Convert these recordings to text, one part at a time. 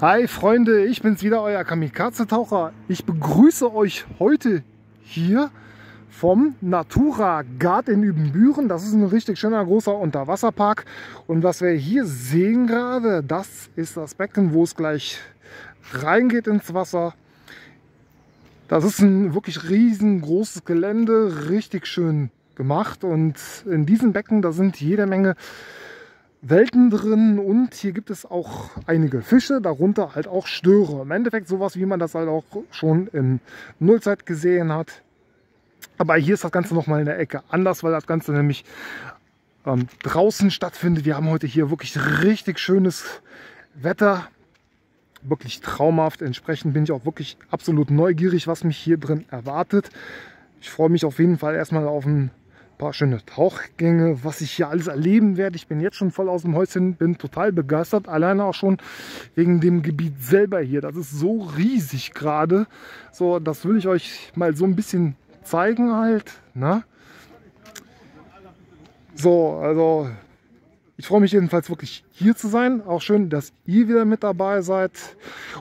Hi Freunde, ich bin's wieder, euer Kamikaze-Taucher. Ich begrüße euch heute hier vom Natura Gard in Übenbüren. Das ist ein richtig schöner großer Unterwasserpark. Und was wir hier sehen gerade, das ist das Becken, wo es gleich reingeht ins Wasser. Das ist ein wirklich riesengroßes Gelände, richtig schön gemacht. Und in diesem Becken, da sind jede Menge Welten drin und hier gibt es auch einige Fische, darunter halt auch Störe. Im Endeffekt sowas, wie man das halt auch schon in Nullzeit gesehen hat. Aber hier ist das Ganze nochmal in der Ecke anders, weil das Ganze nämlich ähm, draußen stattfindet. Wir haben heute hier wirklich richtig schönes Wetter. Wirklich traumhaft. Entsprechend bin ich auch wirklich absolut neugierig, was mich hier drin erwartet. Ich freue mich auf jeden Fall erstmal auf ein paar schöne Tauchgänge, was ich hier alles erleben werde. Ich bin jetzt schon voll aus dem Häuschen, bin total begeistert. Alleine auch schon wegen dem Gebiet selber hier. Das ist so riesig gerade. So, das will ich euch mal so ein bisschen zeigen halt. Ne? So, also ich freue mich jedenfalls wirklich hier zu sein. Auch schön, dass ihr wieder mit dabei seid.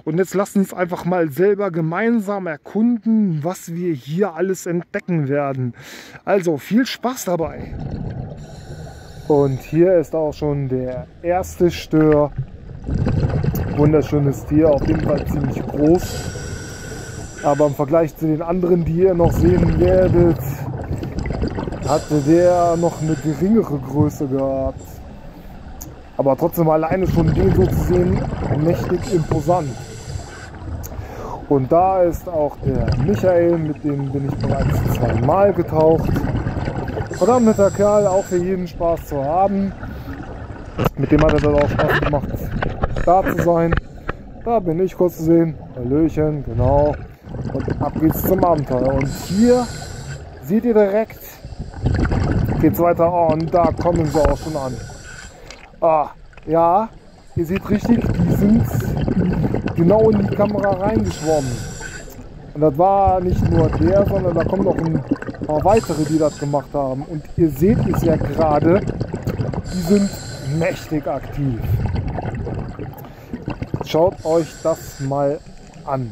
Und jetzt lasst uns einfach mal selber gemeinsam erkunden, was wir hier alles entdecken werden. Also viel Spaß dabei. Und hier ist auch schon der erste Stör. Wunderschönes Tier, auf jeden Fall ziemlich groß. Aber im Vergleich zu den anderen, die ihr noch sehen werdet, hatte der noch eine geringere Größe gehabt. Aber trotzdem alleine schon den so zu sehen, mächtig imposant. Und da ist auch der Michael, mit dem bin ich bereits zweimal getaucht. Verdammt netter Kerl, auch für jeden Spaß zu haben. Mit dem hat es dann auch Spaß gemacht, da zu sein. Da bin ich kurz zu sehen. Hallöchen, genau. Und ab geht's zum Abenteuer. Und hier seht ihr direkt, geht's weiter. Oh, und da kommen sie auch schon an. Ah, ja, ihr seht richtig, die sind genau in die Kamera reingeschwommen. Und das war nicht nur der, sondern da kommen noch ein paar weitere, die das gemacht haben. Und ihr seht es ja gerade, die sind mächtig aktiv. Schaut euch das mal an.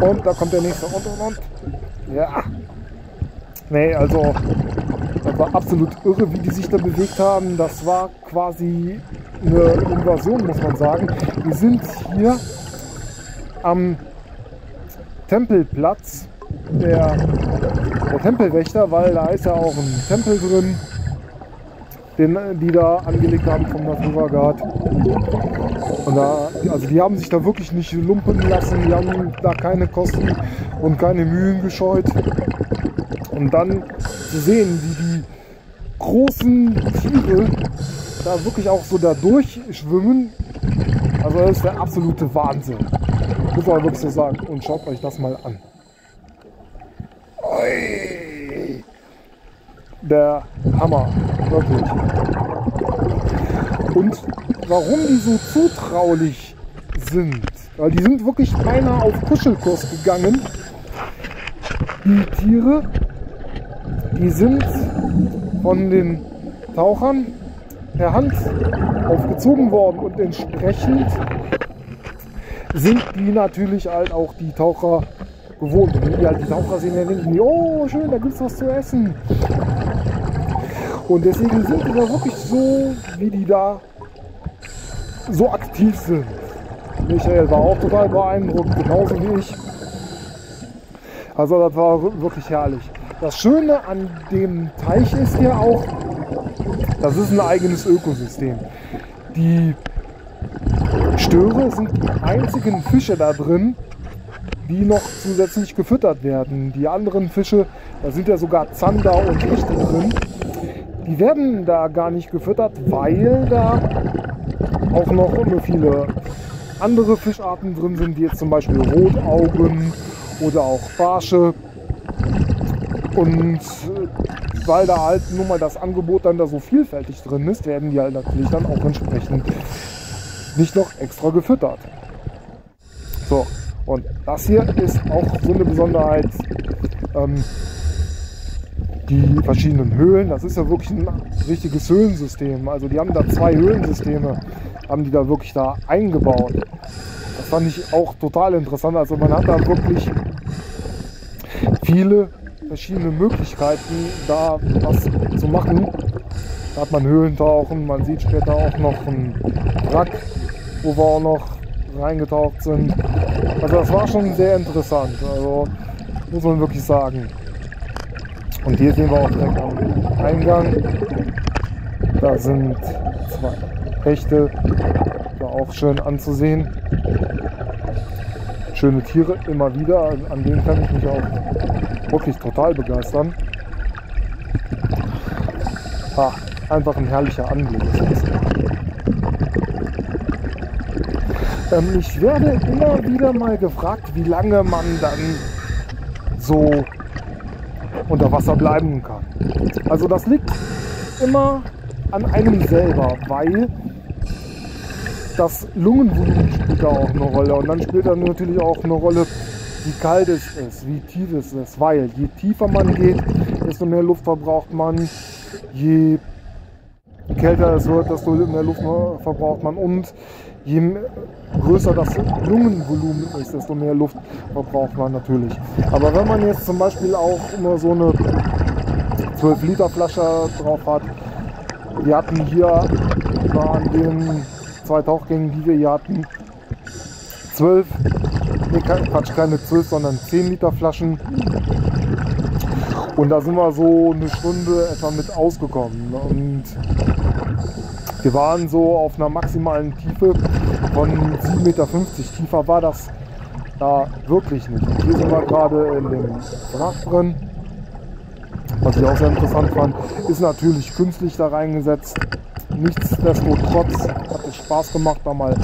Und da kommt der nächste und und und. Ja. Nee, also war absolut irre, wie die sich da bewegt haben. Das war quasi eine Invasion, muss man sagen. Wir sind hier am Tempelplatz der, der Tempelwächter, weil da ist ja auch ein Tempel drin, den die da angelegt haben vom Natura Guard. Und da, also die haben sich da wirklich nicht lumpen lassen, die haben da keine Kosten und keine Mühen gescheut. Und dann zu sehen, wie die großen Tiere da wirklich auch so da durchschwimmen, also das ist der absolute Wahnsinn. Muss man wirklich so sagen. Und schaut euch das mal an. Oi. Der Hammer, wirklich. Und warum die so zutraulich sind, weil die sind wirklich beinahe auf Kuschelkurs gegangen. Die Tiere die sind von den Tauchern per Hand aufgezogen worden und entsprechend sind die natürlich halt auch die Taucher gewohnt. Und wenn die halt die Taucher sehen, dann denken die, oh schön, da gibt es was zu essen. Und deswegen sind die da wirklich so, wie die da so aktiv sind. Michael war auch total beeindruckt, genauso wie ich. Also das war wirklich herrlich. Das Schöne an dem Teich ist ja auch, das ist ein eigenes Ökosystem. Die Störe sind die einzigen Fische da drin, die noch zusätzlich gefüttert werden. Die anderen Fische, da sind ja sogar Zander und Hechte drin, die werden da gar nicht gefüttert, weil da auch noch viele andere Fischarten drin sind, wie jetzt zum Beispiel Rotaugen oder auch Barsche. Und weil da halt nun mal das Angebot dann da so vielfältig drin ist, werden die halt natürlich dann auch entsprechend nicht noch extra gefüttert. So, und das hier ist auch so eine Besonderheit. Ähm, die verschiedenen Höhlen. Das ist ja wirklich ein richtiges Höhlensystem. Also die haben da zwei Höhlensysteme, haben die da wirklich da eingebaut. Das fand ich auch total interessant. Also man hat da wirklich viele verschiedene Möglichkeiten, da was zu machen. Da hat man Höhlentauchen, man sieht später auch noch ein Wrack, wo wir auch noch reingetaucht sind. Also das war schon sehr interessant, also muss man wirklich sagen. Und hier sehen wir auch direkt am Eingang, da sind zwei Hechte, da auch schön anzusehen. Schöne Tiere immer wieder, an denen kann ich mich auch wirklich total begeistern. Ah, einfach ein herrlicher Anblick. Ähm, ich werde immer wieder mal gefragt, wie lange man dann so unter Wasser bleiben kann. Also das liegt immer an einem selber, weil das Lungenvolumen spielt da auch eine Rolle. Und dann spielt dann natürlich auch eine Rolle, wie kalt es ist, wie tief es ist. Weil je tiefer man geht, desto mehr Luft verbraucht man. Je kälter es wird, desto mehr Luft verbraucht man. Und je größer das Lungenvolumen ist, desto mehr Luft verbraucht man natürlich. Aber wenn man jetzt zum Beispiel auch immer so eine 12 Liter Flasche drauf hat, wir hatten hier an den zwei Tauchgängen, die wir hier hatten, 12, nee, Quatsch, keine 12, sondern 10 Liter Flaschen. Und da sind wir so eine Stunde etwa mit ausgekommen. Und wir waren so auf einer maximalen Tiefe von 7,50 Meter. Tiefer war das da wirklich nicht. Und hier sind wir gerade in dem Wrack drin. Was ich auch sehr interessant fand, ist natürlich künstlich da reingesetzt. Nichtsdestotrotz hat es Spaß gemacht, da mal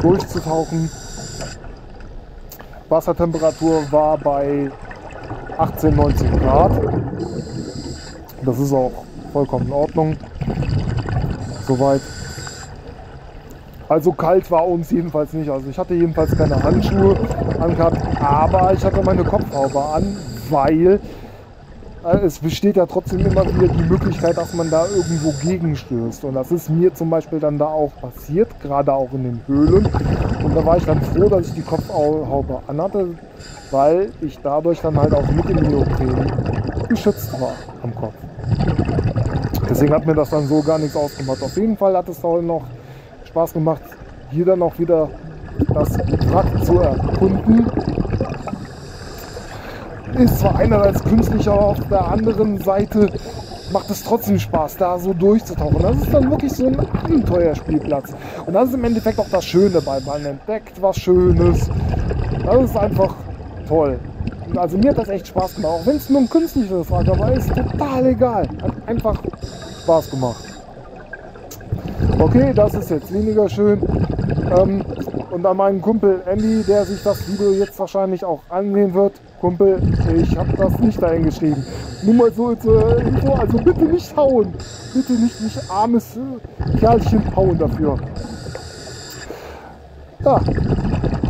durchzutauchen. Wassertemperatur war bei 18, 19 Grad. Das ist auch vollkommen in Ordnung soweit. Also kalt war uns jedenfalls nicht. Also ich hatte jedenfalls keine Handschuhe angehabt, aber ich hatte meine Kopfhaube an, weil äh, es besteht ja trotzdem immer wieder die Möglichkeit, dass man da irgendwo gegenstößt. Und das ist mir zum Beispiel dann da auch passiert, gerade auch in den Höhlen. Und da war ich dann froh, dass ich die Kopfhaube anhatte, weil ich dadurch dann halt auch mit dem Neopren geschützt war am Kopf. Deswegen hat mir das dann so gar nichts ausgemacht. Auf jeden Fall hat es auch noch Spaß gemacht, hier dann auch wieder das Wrack zu erkunden. Ist zwar einerseits künstlich, aber auf der anderen Seite macht es trotzdem Spaß, da so durchzutauchen. Das ist dann wirklich so ein Abenteuerspielplatz. Und das ist im Endeffekt auch das Schöne bei Man entdeckt was Schönes. Das ist einfach toll. Also mir hat das echt Spaß gemacht, auch wenn es nur ein künstliches Wrack war, ist total egal. Hat einfach Spaß gemacht. Okay, das ist jetzt weniger schön. Ähm, und an meinen Kumpel Andy, der sich das Video jetzt wahrscheinlich auch ansehen wird. Kumpel, ich habe das nicht dahin geschrieben. Nur mal so zur Info, also bitte nicht hauen. Bitte nicht mich armes äh, Kerlchen hauen dafür. Ja,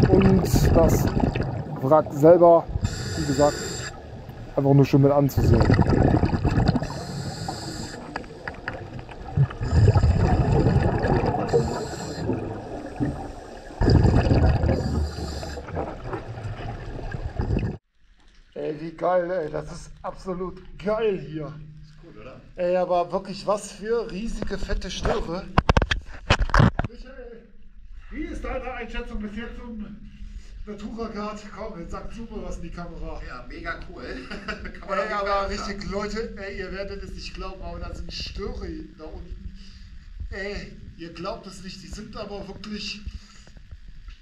und das Wrack selber, wie gesagt, einfach nur schön mit anzusehen. Geil, ey. Das ist absolut geil hier. Ist gut, oder? Ey, aber wirklich was für riesige, fette Störe. Michael, wie ist deine Einschätzung bis jetzt zum Natura-Guard? Komm, jetzt sag du mal was in die Kamera. Ja, mega cool. ey, aber richtig, Leute, ey, ihr werdet es nicht glauben, aber da sind Störe da unten. Ey, ihr glaubt es nicht, die sind aber wirklich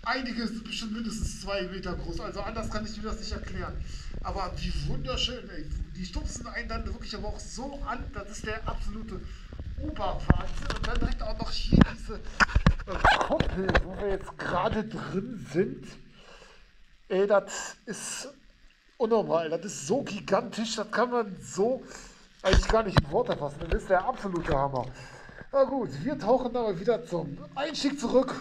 einige sind bestimmt mindestens zwei Meter groß. Also anders kann ich mir das nicht erklären. Aber wie wunderschön, ey. Die stupsen einen dann wirklich aber auch so an. Das ist der absolute Oberwahnsinn. Und dann direkt auch noch hier diese äh, Koppel, wo wir jetzt gerade drin sind. Ey, das ist unnormal. Das ist so gigantisch. Das kann man so eigentlich gar nicht in Worte fassen. Das ist der absolute Hammer. Na gut, wir tauchen aber wieder zum Einstieg zurück.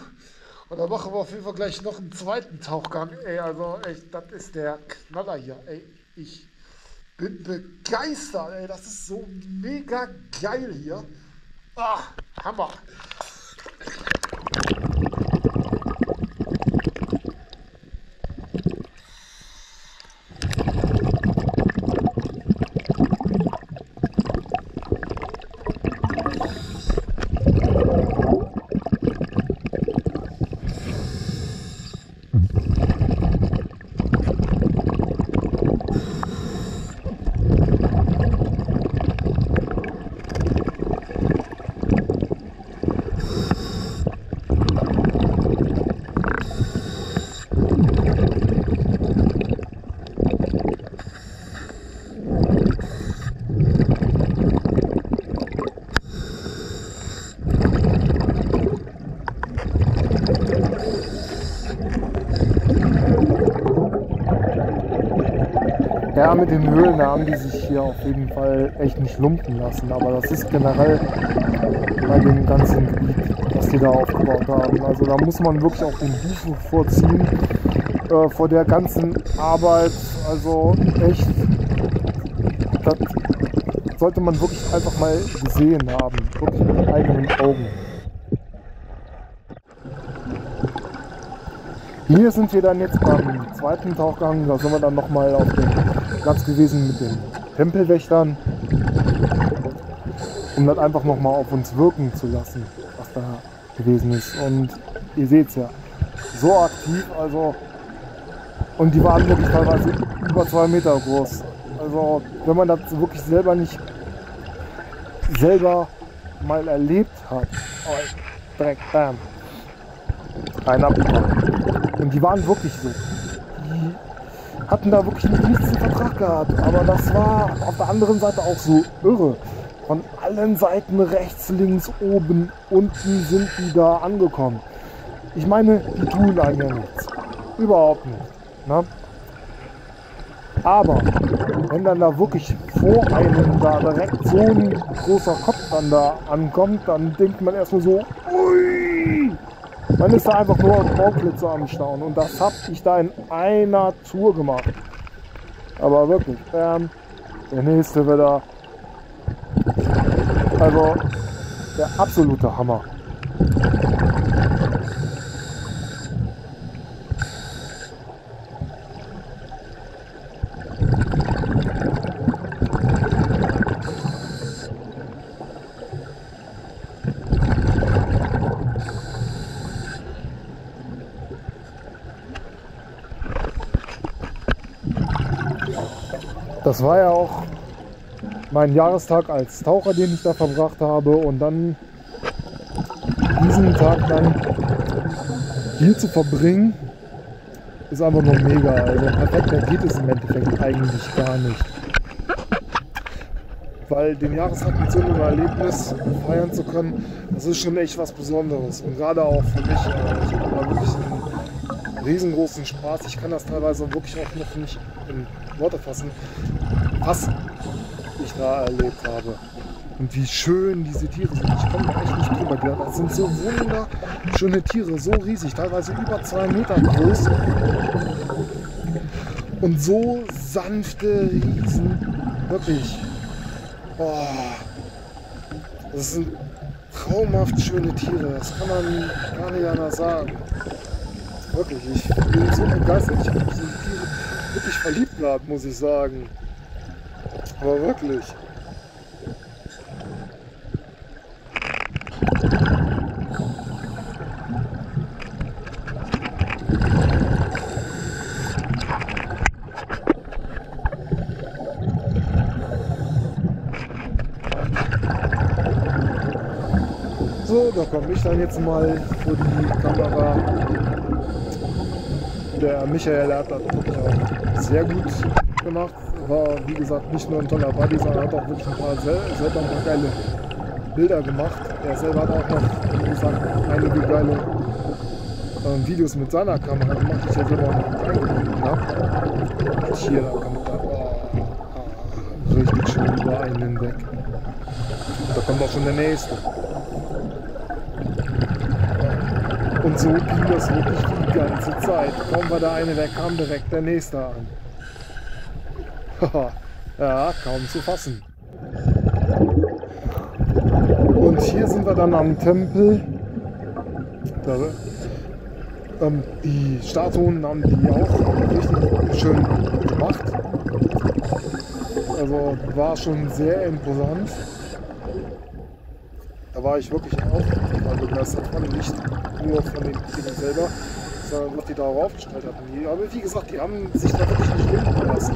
Und dann machen wir auf jeden Fall gleich noch einen zweiten Tauchgang. Ey, also echt, das ist der Knaller hier. Ey, ich bin begeistert, ey. Das ist so mega geil hier. Ah, Hammer. Mit den Höhlen, haben die sich hier auf jeden Fall echt nicht lumpen lassen. Aber das ist generell bei dem ganzen Gebiet, was die da aufgebaut haben. Also da muss man wirklich auch den Huf vorziehen äh, vor der ganzen Arbeit. Also echt, das sollte man wirklich einfach mal gesehen haben. Wirklich mit eigenen Augen. Hier sind wir dann jetzt beim zweiten Tauchgang. Da sind wir dann nochmal auf dem Platz gewesen mit den Tempelwächtern, um das einfach nochmal auf uns wirken zu lassen, was da gewesen ist. Und ihr seht es ja, so aktiv, also und die waren wirklich teilweise über zwei Meter groß. Also wenn man das wirklich selber nicht selber mal erlebt hat, oh, direkt bam, ein abgefahren. Und die waren wirklich so. Hatten da wirklich nichts im Vertrag gehabt. Aber das war auf der anderen Seite auch so irre. Von allen Seiten, rechts, links, oben, unten sind die da angekommen. Ich meine, die tun einem ja nichts. Überhaupt nicht. Ne? Aber wenn dann da wirklich vor einem da direkt so ein großer Kopf dann da ankommt, dann denkt man erstmal so, ui, man ist da einfach nur Bauklitze am Staunen. Und das habe ich da in einer Tour gemacht. Aber wirklich, ähm, der nächste wird da. Also der absolute Hammer. Das war ja auch mein Jahrestag als Taucher, den ich da verbracht habe. Und dann diesen Tag dann hier zu verbringen, ist einfach nur mega. Also perfekter geht es im Endeffekt eigentlich gar nicht. Weil den Jahrestag mit so einem Erlebnis feiern zu können, das ist schon echt was Besonderes. Und gerade auch für mich, ich habe wirklich einen riesengroßen Spaß. Ich kann das teilweise wirklich auch noch nicht in Worte fassen, was ich da erlebt habe. Und wie schön diese Tiere sind. Ich komme da echt nicht drüber gedacht. Das sind so wunderschöne Tiere, so riesig, teilweise über zwei Meter groß. Und so sanfte Riesen. Wirklich. Oh, das sind traumhaft schöne Tiere. Das kann man gar nicht anders sagen. Wirklich, ich bin so begeistert. Ich habe diese Tiere wirklich verliebt gehabt, muss ich sagen. Aber wirklich. So, da komme ich dann jetzt mal vor die Kamera. Der Michael hat das wirklich auch sehr gut gemacht war, wie gesagt, nicht nur ein toller Buddy, sondern hat auch wirklich ein paar sel selber ein paar geile Bilder gemacht. Er selber hat auch noch, wie gesagt, einige geile äh, Videos mit seiner Kamera gemacht, die ich ja selber auch noch eingebunden habe. Hier, da kommt da oh, richtig schön über einen hinweg. Da kommt auch schon der nächste. Und so ging das wirklich ganze Zeit. Kaum war der eine weg, kam direkt der nächste an. Ja, kaum zu fassen. Und hier sind wir dann am Tempel. Da, ähm, die Statuen haben die auch richtig schön gemacht. Also war schon sehr imposant. Da war ich wirklich auch mal begeistert von, nicht nur von den Dingen selber, was die darauf aufgestellt hatten. Die, aber wie gesagt, die haben sich da wirklich nicht finden lassen,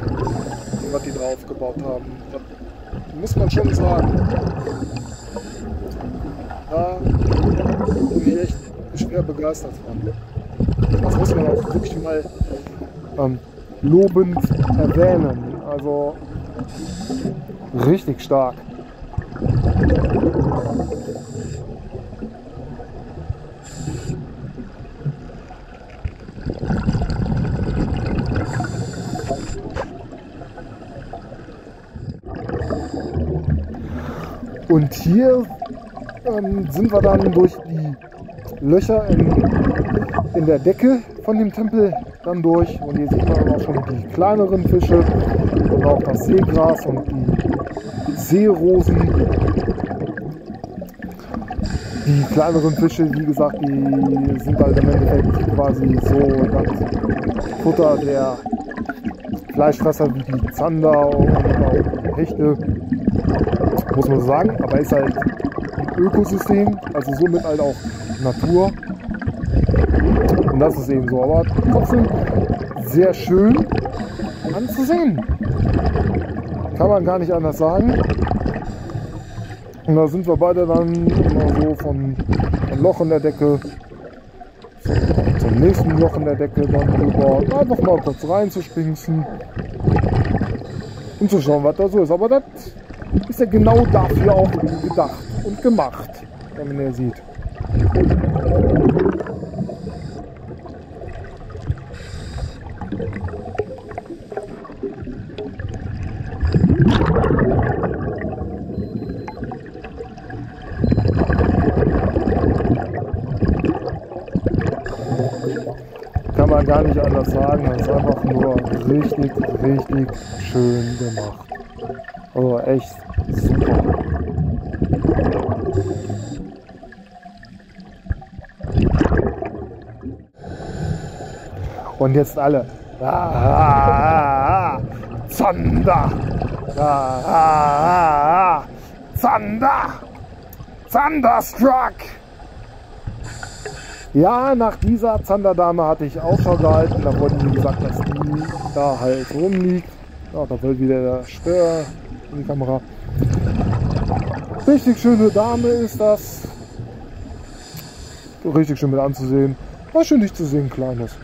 was die drauf gebaut haben. Das muss man schon sagen. Da bin ich echt schwer begeistert von. Das muss man auch wirklich mal ähm, lobend erwähnen. Also richtig stark. Und hier ähm, sind wir dann durch die Löcher in, in der Decke von dem Tempel dann durch. Und hier sieht man auch schon die kleineren Fische und auch das Seegras und die Seerosen. Die kleineren Fische, wie gesagt, die sind halt im Endeffekt quasi so das Futter der Fleischfresser wie die Zander und auch Hechte muss man sagen, aber ist halt ein Ökosystem, also somit halt auch Natur. Und das ist eben so, aber trotzdem sehr schön anzusehen. Kann man gar nicht anders sagen. Und da sind wir beide dann immer so von einem Loch in der Decke nächsten Loch in der Decke dann rüber. Einfach mal kurz reinzuspringsen und zu schauen, was da so ist. Aber das ist ja genau dafür auch gedacht und gemacht, wenn man hier sieht. Kann man gar nicht anders sagen, das ist einfach nur richtig, richtig schön gemacht. Also echt super. Und jetzt alle. Ah, Zander! Ah, Zander! Thunderstruck! Ja, nach dieser Zanderdame hatte ich Ausschau gehalten. Da wurde mir gesagt, dass die da halt rumliegt. Ja, da will wieder der Stör in die Kamera. Richtig schöne Dame ist das. Richtig schön mit anzusehen. War schön dich zu sehen, Kleines.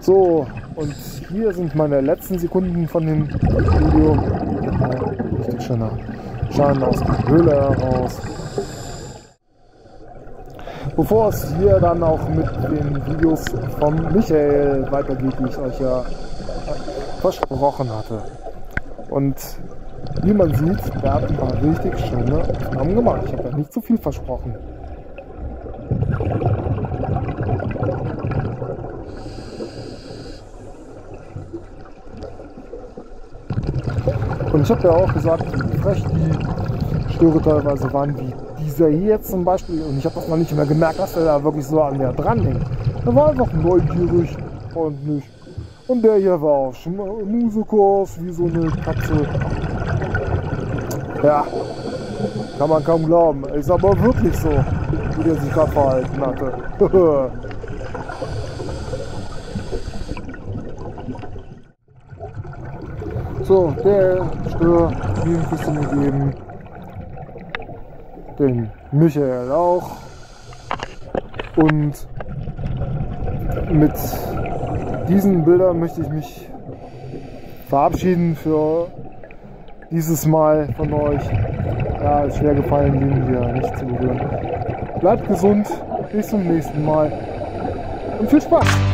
So, und hier sind meine letzten Sekunden von dem Video. Richtig schöner Schaden aus der Höhle heraus. Bevor es hier dann auch mit den Videos vom Michael weitergeht, die ich euch ja versprochen hatte. Und wie man sieht, der hat ein paar richtig schöne Aufnahmen gemacht. Ich habe ja nicht zu viel versprochen. Und ich habe ja auch gesagt, wie frech die Störe teilweise waren, wie dieser hier zum Beispiel. Und ich habe das noch nicht mehr gemerkt, dass der da wirklich so an mir dran hängt. Er war einfach neugierig und nicht. Und der hier war auch schon mal Musikurs, wie so eine Katze. Ja, kann man kaum glauben. Ist aber wirklich so, wie der sich gerade verhalten hatte. so, der Stör, mir ein bisschen gegeben. Den Michael auch. Und mit diesen Bildern möchte ich mich verabschieden für dieses Mal von euch. Ja, ist schwer gefallen, den hier nicht zu berühren. Bleibt gesund, bis zum nächsten Mal und viel Spaß!